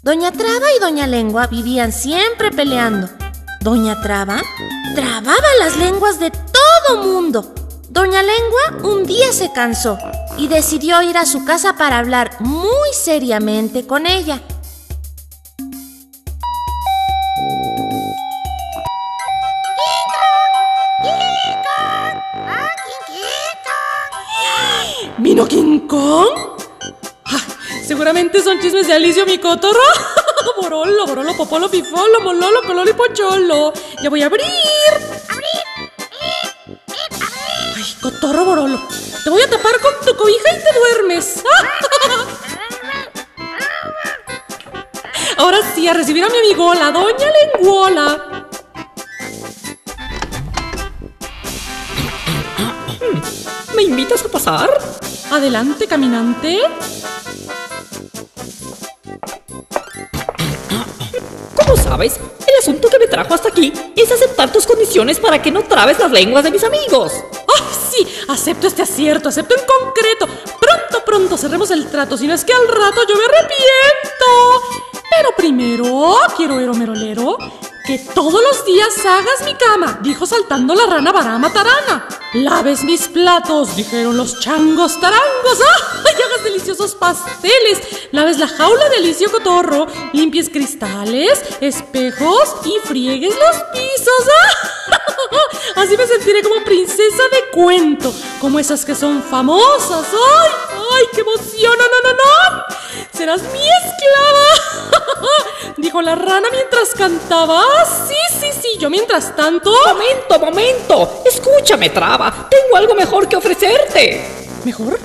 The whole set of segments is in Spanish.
Doña Traba y Doña Lengua vivían siempre peleando. Doña Traba trababa las lenguas de todo mundo. Doña Lengua un día se cansó y decidió ir a su casa para hablar muy seriamente con ella. ¿Vino King Kong? Seguramente son chismes de Alicio mi cotorro. borolo, borolo, popolo, pifolo, mololo, cololo y pocholo. Ya voy a abrir. Ay, cotorro, borolo. Te voy a tapar con tu cobija y te duermes. Ahora sí, a recibir a mi amigo, la doña Lenguola. ¿Me invitas a pasar? Adelante, caminante. Sabes? El asunto que me trajo hasta aquí es aceptar tus condiciones para que no trabes las lenguas de mis amigos. ¡Ay, sí! Acepto este acierto, acepto en concreto. Pronto, pronto cerremos el trato, si no es que al rato yo me arrepiento. Pero primero quiero oír, Merolero, que todos los días hagas mi cama, dijo saltando la rana barama tarana. Laves mis platos, dijeron los changos tarangos. ¡Ay, hagas deliciosos pasteles! Laves la jaula de Alicio Cotorro, limpies cristales, espejos y friegues los pisos. ¡Ah! Así me sentiré como princesa de cuento, como esas que son famosas. ¡Ay, ay, qué emoción! Dijo la rana mientras cantaba. ¡Ah, sí, sí, sí! Yo mientras tanto... Momento, momento. Escúchame, Traba. Tengo algo mejor que ofrecerte. ¿Mejor?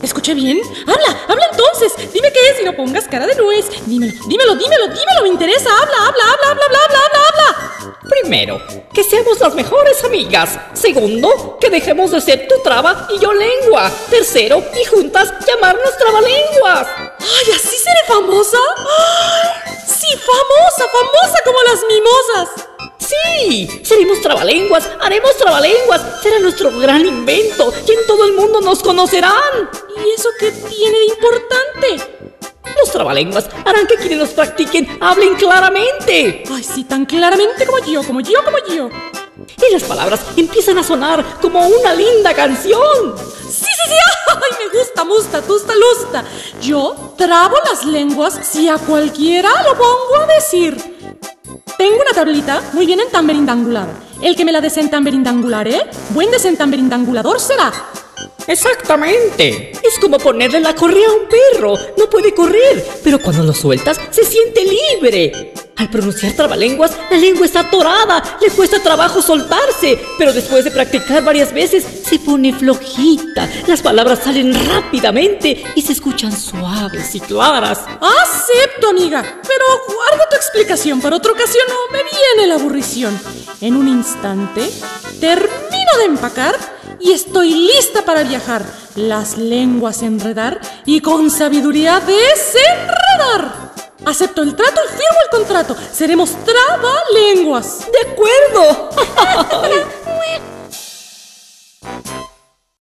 ¿Escuché bien? ¡Habla! ¡Habla entonces! Dime qué es y no pongas cara de nuez. Dímelo, dímelo, dímelo, dímelo. Me interesa. Habla, habla, habla, habla, habla, habla, habla, habla. Primero, que seamos las mejores amigas. Segundo, que dejemos de ser tu traba y yo lengua. Tercero, y juntas llamarnos trabalenguas. ¡Ay, así seré famosa! ¡Ay! ¡Sí, famosa, famosa como las mimosas! Sí, seremos trabalenguas, haremos trabalenguas. Será nuestro gran invento y en todo el mundo nos conocerán. ¿Y eso qué tiene de importante? Los trabalenguas harán que quienes los practiquen hablen claramente. Ay, sí, tan claramente como yo, como yo, como yo. Y las palabras empiezan a sonar como una linda canción. Sí, sí, sí. Ay, me gusta, musta, tusta, lusta. Yo trabo las lenguas si a cualquiera lo pongo a decir. Tengo una tablita muy bien entamberindangulada. El que me la desentamberindangulare, buen desentamberingdangulador será. Exactamente. Es como ponerle la correa a un perro. No puede correr, pero cuando lo sueltas se siente libre. Al pronunciar trabalenguas, la lengua está atorada, le cuesta trabajo soltarse, pero después de practicar varias veces se pone flojita. Las palabras salen rápidamente y se escuchan suaves y claras. Acepto, amiga, pero guarda tu explicación para otra ocasión o me viene la aburrición. En un instante, termino de empacar y estoy lista para viajar. Las lenguas enredar y con sabiduría desenredar. Acepto el trato y firmo el contrato. Seremos trabalenguas. De acuerdo.